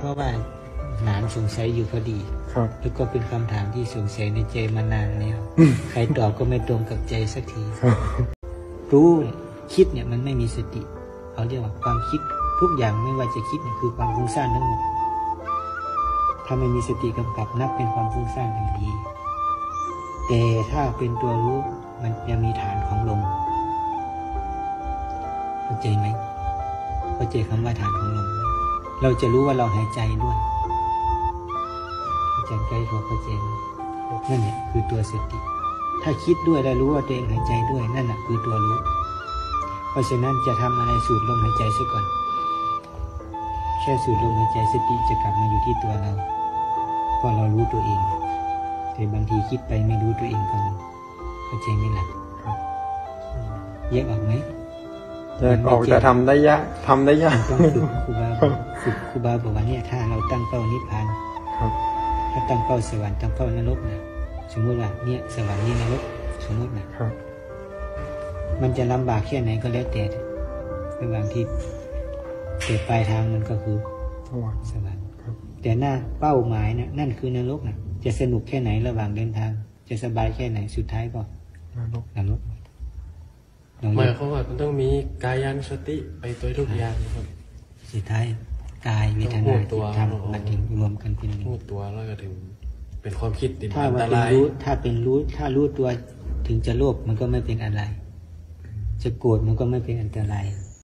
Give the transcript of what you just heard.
เพราะว่าหนานสงสัยอยู่พอดี ครับ แล้วก็เป็นคำถามที่สงสัยในใจมานานแล้ว ใครตอบก็ไม่ตรงกับใจสักที ครับ รู้เนี่ยคิดเนี่ยมันไม่มีสติเขาเรียกว่าความคิดทุกอย่างไม่ว่าจะคิดเนี่ยคือความฟุ้งซ่านทั้งหมด ถ้าไม่มีสติกำกับนับเป็นความฟุ้งซ่านทันทีแต่ถ้าเป็นตัวรู้มันจะมีฐานของลมเข้าใจไหมเข้าใจคำว่าฐานของลมไหม เราจะรู้ว่าเราหายใจด้วยอาจารย์ไกด์เขาเข้าใจนั่นเนี่ยคือตัวสติ ถ้าคิดด้วยแล้วรู้ว่าตัวเองหายใจด้วยนั่นแหละคือตัวรู้ เพราะฉะนั้นจะทำอะไรสูดลมหายใจซะก่อน แค่สูดลมหายใจสติจะกลับมาอยู่ที่ตัวเราเพราะเรารู้ตัวเองแต่บางทีคิดไปไม่รู้ตัวเองก็มีเข้าใจไหมล่ะครับแยกออกไหม แยกออกจะทำได้ยากทำได้ยากต้องฝึกครูบาฝึกครูบาบอกว่าเนี่ยถ้าเราตั้งเป้านิพพานครับถ้าตั้งเป้าสวรรค์ตั้งเป้านรกนะสมมติว่าเนี่ยสวรรค์นี่นรกสมมตินะครับมันจะลำบากแค่ไหนก็แล้วแต่ระหว่างที่แต่ปลายทางมันก็คือสวรรค์สวรรค์ครับแต่หน้าเป้าหมายนะนั่นคือนรกนะจะสนุกแค่ไหนระหว่างเดินทาง จะสบายแค่ไหนสุดท้ายก็นรกนรก ลองหดูมายความว่ามันต้องมีกายันสติไปตัวทุกอย่างครับ สุดท้ายกายเวทต้องนารู้จิตัวตธรรมมันถึงรวมกันเป็นหนึ่งพูดตัวแล้วก็ถึงเป็นความคิดติดถ้าอันว่าตเป็นรายรู้ถ้าเป็นรู้ถ้ารู้ตัวถึงจะโลภมันก็ไม่เป็นอะไร จะโกรธมันก็ไม่เป็นอันตราย